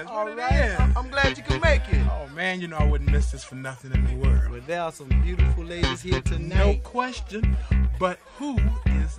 is. All what right. it is. I'm- glad you could make it. Oh man, you know I wouldn't miss this for nothing in the world. Well, there are some beautiful ladies here tonight. No question. But who is